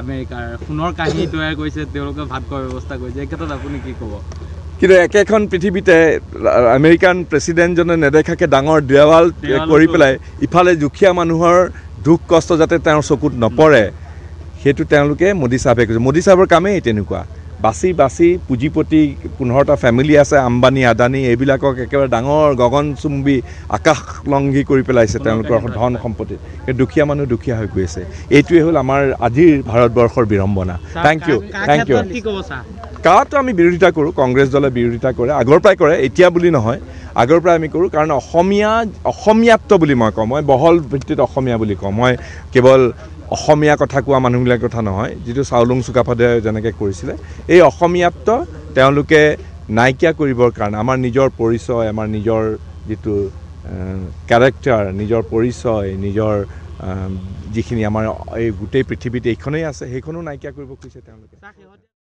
আমেৰিকাৰ সোণৰ কাঁহী তৈয়াৰ কৰিছে তেওঁলোকে ভাত খোৱাৰ ব্যৱস্থা কৰিছে। এই ক্ষেত্ৰত আপুনি কি ক'ব? কিন্তু একেখন পৃথিৱীতে আমেৰিকান প্ৰেচিডেণ্টজনে নেদেখাকৈ ডাঙৰ দেৱাল কৰি পেলাই ইফালে দুখীয়া মানুহৰ দুখ কষ্ট যাতে তেওঁৰ চকুত নপৰে সেইটো তেওঁলোকে মোদী চাহাবে কৈছে মোদী চাহাবৰ কামেই তেনেকুৱা। বাচি বাচি পুঁজিপতি পোন্ধৰটা ফেমিলি আছে আম্বানী আদানী এইবিলাকক একেবাৰে ডাঙৰ গগনচুম্বী আকাশলংঘী কৰি পেলাইছে তেওঁলোকৰ ধন সম্পত্তি। দুখীয়া মানুহ দুখীয়া হৈ গৈ আছে এইটোৱে হ'ল আমাৰ আজিৰ ভাৰতবৰ্ষৰ বিড়ম্বনা। থেংক ইউ থেংক ইউ ক্ষেত্ৰত কি ক'ব ছাৰ কাটো আমি বিৰোধিতা কৰোঁ কংগ্ৰেছ দলে বিৰোধিতা কৰে আগৰ পৰাই কৰে এতিয়া বুলি নহয়। আগৰ পৰাই আমি কৰোঁ কাৰণ অসমীয়া অসমীয়াত্ব বুলি মই কওঁ। মই বহল ভিত্তিত অসমীয়া বুলি কওঁ। মই কেৱল অসমীয়া কথা কোৱা মানুহবিলাকৰ কথা নহয় যিটো চাউলুং চুকাফাদে যেনেকৈ কৰিছিলে এই অসমীয়াত্ব তেওঁলোকে নাইকিয়া কৰিবৰ কাৰণে আমাৰ নিজৰ পৰিচয় আমাৰ নিজৰ যিটো কেৰেক্টাৰ নিজৰ পৰিচয় নিজৰ যিখিনি আমাৰ এই গোটেই পৃথিৱীত এইখনেই আছে সেইখনো নাইকিয়া কৰিব খুজিছে তেওঁলোকে।